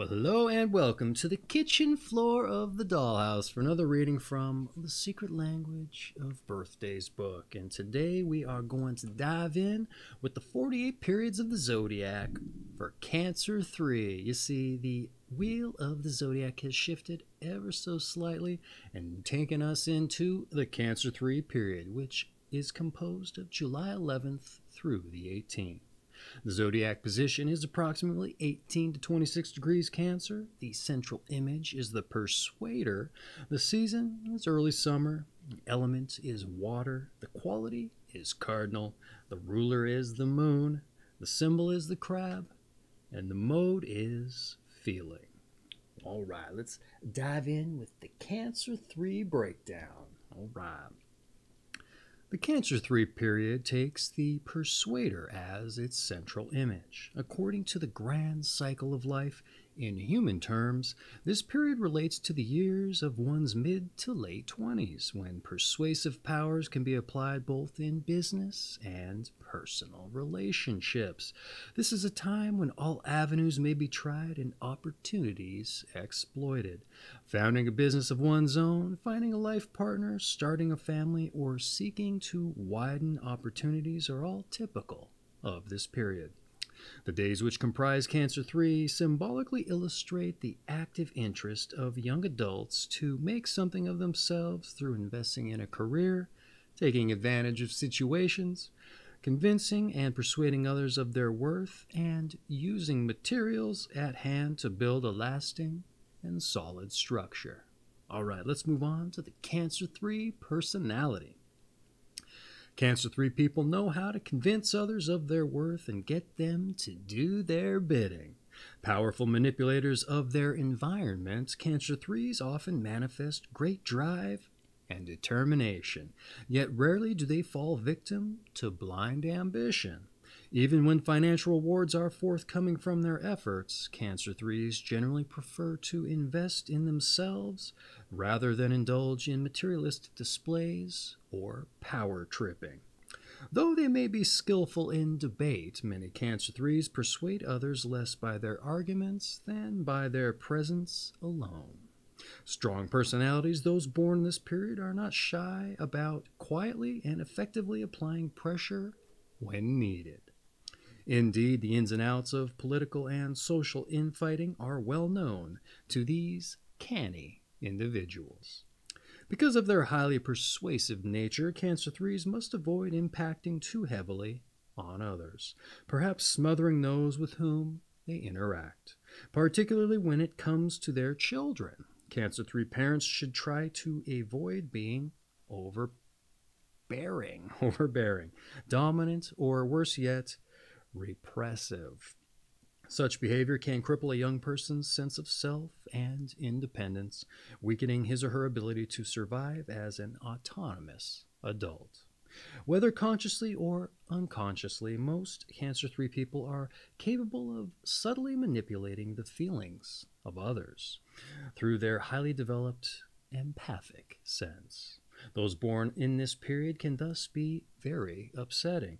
Well, hello and welcome to the kitchen floor of the dollhouse for another reading from The Secret Language of Birthdays book. And today we are going to dive in with the 48 periods of the zodiac for Cancer 3. You see, the wheel of the zodiac has shifted ever so slightly and taken us into the Cancer 3 period, which is composed of July 11th through the 18th. The zodiac position is approximately 18 to 26 degrees Cancer. The central image is the Persuader. The season is early summer. The element is water. The quality is cardinal. The ruler is the moon. The symbol is the crab. And the mode is feeling. All right, let's dive in with the Cancer 3 breakdown. All right. The Cancer 3 period takes the Persuader as its central image. According to the grand cycle of life, in human terms, this period relates to the years of one's mid to late 20s, when persuasive powers can be applied both in business and personal relationships. This is a time when all avenues may be tried and opportunities exploited. Founding a business of one's own, finding a life partner, starting a family, or seeking to widen opportunities are all typical of this period. The days which comprise Cancer 3 symbolically illustrate the active interest of young adults to make something of themselves through investing in a career, taking advantage of situations, convincing and persuading others of their worth, and using materials at hand to build a lasting and solid structure. All right, let's move on to the Cancer 3 personality. Cancer 3 people know how to convince others of their worth and get them to do their bidding. Powerful manipulators of their environment, Cancer 3s often manifest great drive and determination, yet rarely do they fall victim to blind ambition. Even when financial rewards are forthcoming from their efforts, Cancer 3s generally prefer to invest in themselves rather than indulge in materialistic displays or power tripping. Though they may be skillful in debate, many Cancer 3s persuade others less by their arguments than by their presence alone. Strong personalities, those born in this period, are not shy about quietly and effectively applying pressure when needed. Indeed, the ins and outs of political and social infighting are well known to these canny individuals. Because of their highly persuasive nature, Cancer 3s must avoid impacting too heavily on others, perhaps smothering those with whom they interact, particularly when it comes to their children. Cancer 3 parents should try to avoid being overbearing, overbearing, dominant, or worse yet, repressive. Such behavior can cripple a young person's sense of self and independence, weakening his or her ability to survive as an autonomous adult. Whether consciously or unconsciously, most Cancer 3 people are capable of subtly manipulating the feelings of others through their highly developed empathic sense. Those born in this period can thus be very upsetting,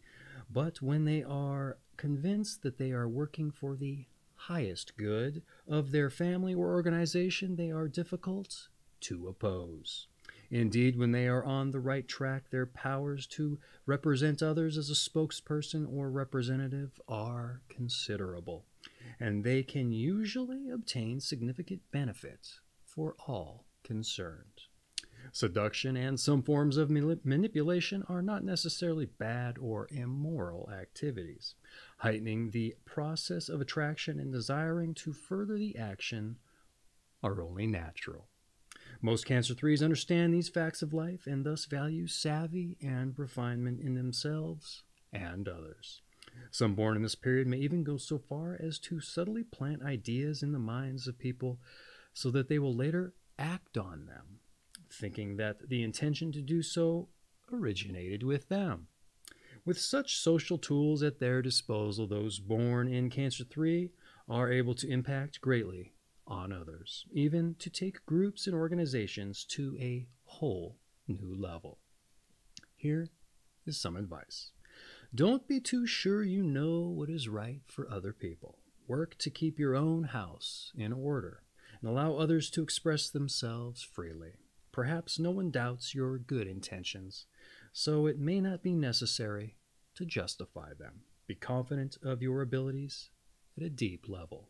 but when they are convinced that they are working for the highest good of their family or organization, they are difficult to oppose. Indeed, when they are on the right track, their powers to represent others as a spokesperson or representative are considerable, and they can usually obtain significant benefits for all concerned. Seduction and some forms of manipulation are not necessarily bad or immoral activities. Heightening the process of attraction and desiring to further the action are only natural. Most Cancer 3s understand these facts of life and thus value savvy and refinement in themselves and others. Some born in this period may even go so far as to subtly plant ideas in the minds of people so that they will later act on them thinking that the intention to do so originated with them. With such social tools at their disposal, those born in Cancer 3 are able to impact greatly on others, even to take groups and organizations to a whole new level. Here is some advice Don't be too sure you know what is right for other people. Work to keep your own house in order and allow others to express themselves freely. Perhaps no one doubts your good intentions, so it may not be necessary to justify them. Be confident of your abilities at a deep level.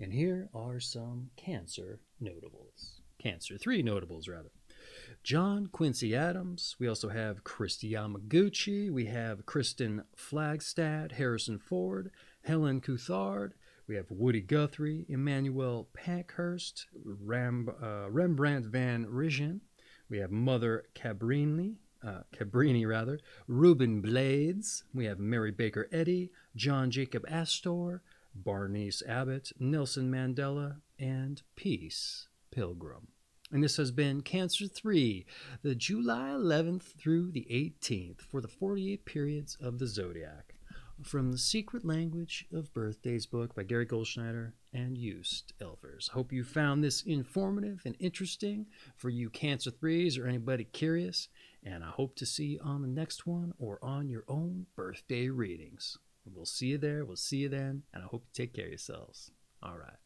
And here are some Cancer notables. Cancer, three notables rather. John Quincy Adams. We also have Kristi Yamaguchi. We have Kirsten Flagstad, Harrison Ford, Helen Coulthard. We have Woody Guthrie, Emmanuel Pankhurst, Ram, uh, Rembrandt van Rijn. We have Mother Cabrini, uh, Cabrini rather, Ruben Blades. We have Mary Baker Eddy, John Jacob Astor, Bernice Abbott, Nelson Mandela, and Peace Pilgrim. And this has been Cancer 3, the July 11th through the 18th for the 48 periods of the zodiac. From the Secret Language of Birthdays book by Gary Goldschneider and Joost Elffers. Hope you found this informative and interesting for you Cancer 3s or anybody curious. And I hope to see you on the next one or on your own birthday readings. We'll see you there. We'll see you then. And I hope you take care of yourselves. All right.